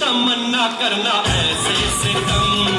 तमन्ना करना ऐसे सितम।